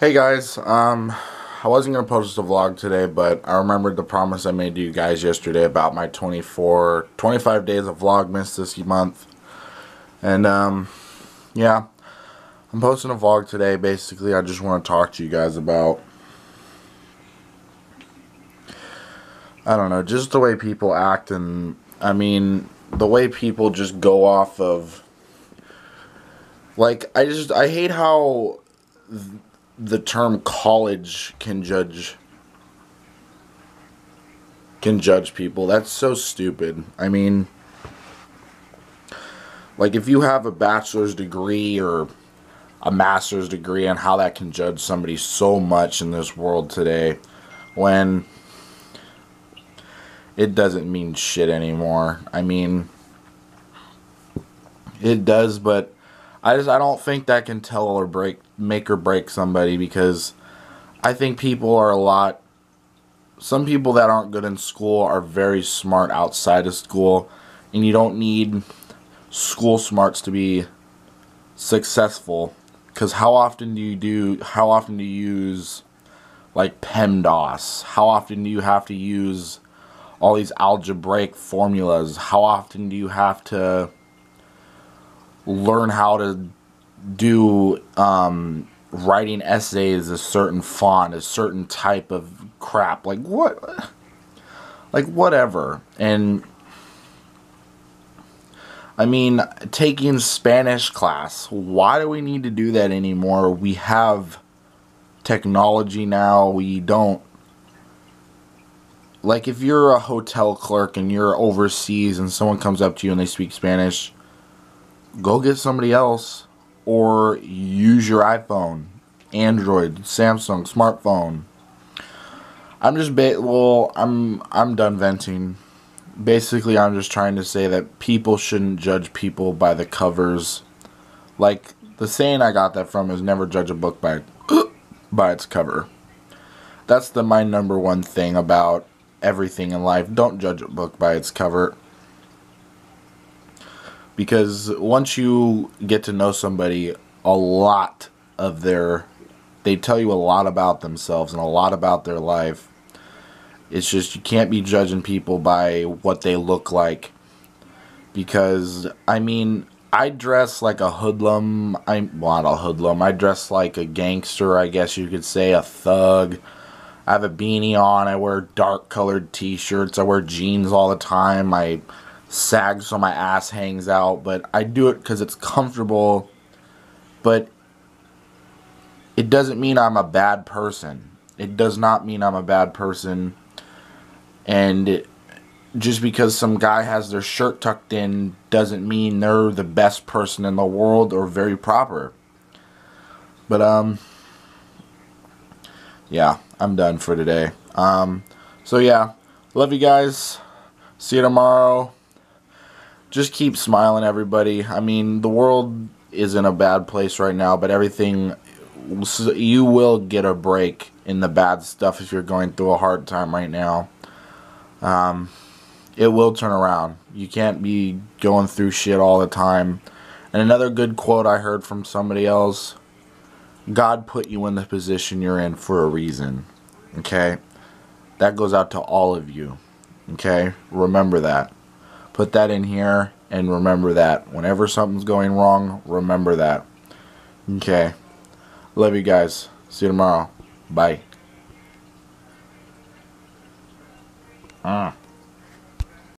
Hey guys, um, I wasn't going to post a vlog today, but I remembered the promise I made to you guys yesterday about my 24, 25 days of Vlogmas this month. And, um, yeah, I'm posting a vlog today. Basically, I just want to talk to you guys about, I don't know, just the way people act and, I mean, the way people just go off of, like, I just, I hate how the term college can judge can judge people. That's so stupid. I mean, like if you have a bachelor's degree or a master's degree and how that can judge somebody so much in this world today when it doesn't mean shit anymore. I mean, it does, but I just I don't think that can tell or break make or break somebody because I think people are a lot some people that aren't good in school are very smart outside of school and you don't need school smarts to be successful cuz how often do you do how often do you use like PEMDAS? How often do you have to use all these algebraic formulas? How often do you have to learn how to do um, writing essays a certain font, a certain type of crap. Like what? Like whatever. And I mean, taking Spanish class. Why do we need to do that anymore? We have technology now. We don't. Like if you're a hotel clerk and you're overseas and someone comes up to you and they speak Spanish, go get somebody else or use your iPhone, Android, Samsung, smartphone. I'm just ba- well, I'm I'm done venting. Basically, I'm just trying to say that people shouldn't judge people by the covers. Like the saying I got that from is never judge a book by by its cover. That's the my number one thing about everything in life. Don't judge a book by its cover because once you get to know somebody a lot of their they tell you a lot about themselves and a lot about their life. It's just you can't be judging people by what they look like. Because i mean i dress like a hoodlum. I'm well, not a hoodlum. I dress like a gangster i guess you could say a thug. I have a beanie on. I wear dark colored t-shirts. I wear jeans all the time. I sag so my ass hangs out, but I do it because it's comfortable. But it doesn't mean I'm a bad person. It does not mean I'm a bad person. And it, just because some guy has their shirt tucked in doesn't mean they're the best person in the world or very proper. But, um, yeah, I'm done for today. Um, so yeah, love you guys. See you tomorrow just keep smiling, everybody. I mean, the world is in a bad place right now, but everything you will get a break in the bad stuff if you're going through a hard time right now. Um, it will turn around. You can't be going through shit all the time. And another good quote I heard from somebody else God put you in the position you're in for a reason. Okay? That goes out to all of you. Okay? Remember that put that in here and remember that. Whenever something's going wrong, remember that. Okay. Love you guys. See you tomorrow. Bye. Ah.